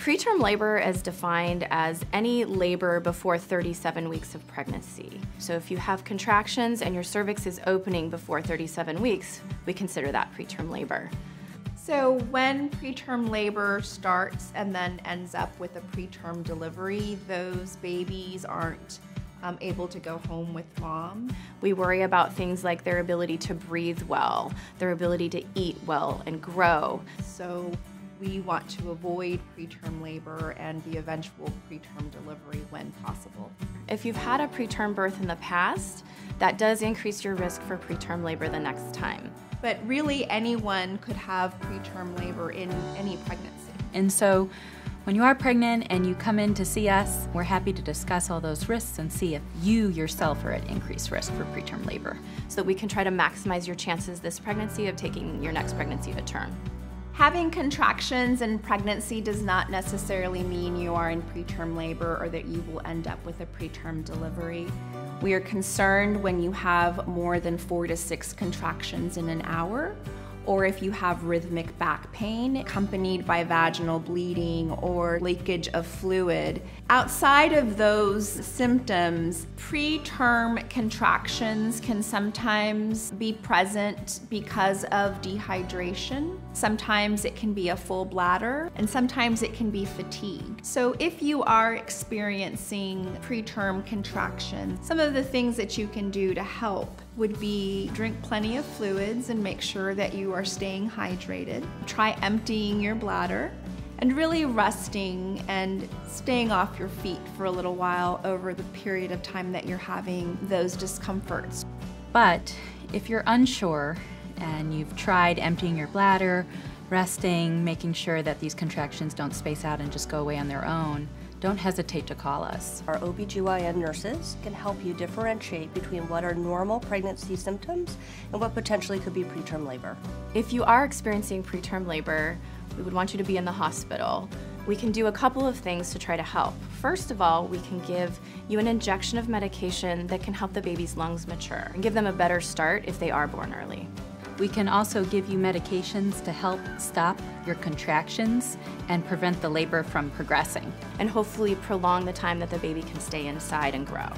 Preterm labor is defined as any labor before 37 weeks of pregnancy. So if you have contractions and your cervix is opening before 37 weeks, we consider that preterm labor. So when preterm labor starts and then ends up with a preterm delivery, those babies aren't um, able to go home with mom. We worry about things like their ability to breathe well, their ability to eat well and grow. So we want to avoid preterm labor and the eventual preterm delivery when possible. If you've had a preterm birth in the past, that does increase your risk for preterm labor the next time. But really anyone could have preterm labor in any pregnancy. And so when you are pregnant and you come in to see us, we're happy to discuss all those risks and see if you yourself are at increased risk for preterm labor. So that we can try to maximize your chances this pregnancy of taking your next pregnancy to term. Having contractions in pregnancy does not necessarily mean you are in preterm labor or that you will end up with a preterm delivery. We are concerned when you have more than four to six contractions in an hour or if you have rhythmic back pain accompanied by vaginal bleeding or leakage of fluid. Outside of those symptoms, preterm contractions can sometimes be present because of dehydration. Sometimes it can be a full bladder, and sometimes it can be fatigue. So if you are experiencing preterm contractions, some of the things that you can do to help would be drink plenty of fluids and make sure that you are staying hydrated. Try emptying your bladder and really resting and staying off your feet for a little while over the period of time that you're having those discomforts. But if you're unsure and you've tried emptying your bladder, resting, making sure that these contractions don't space out and just go away on their own, don't hesitate to call us. Our OBGYN nurses can help you differentiate between what are normal pregnancy symptoms and what potentially could be preterm labor. If you are experiencing preterm labor, we would want you to be in the hospital. We can do a couple of things to try to help. First of all, we can give you an injection of medication that can help the baby's lungs mature and give them a better start if they are born early. We can also give you medications to help stop your contractions and prevent the labor from progressing. And hopefully prolong the time that the baby can stay inside and grow.